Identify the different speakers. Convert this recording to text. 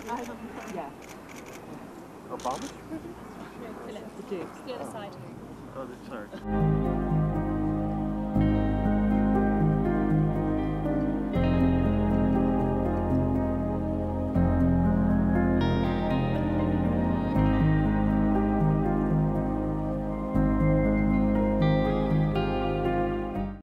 Speaker 1: president? yeah. Obama's president?
Speaker 2: No, Philip. The Duke. the other oh. side. Oh, sorry. Oh,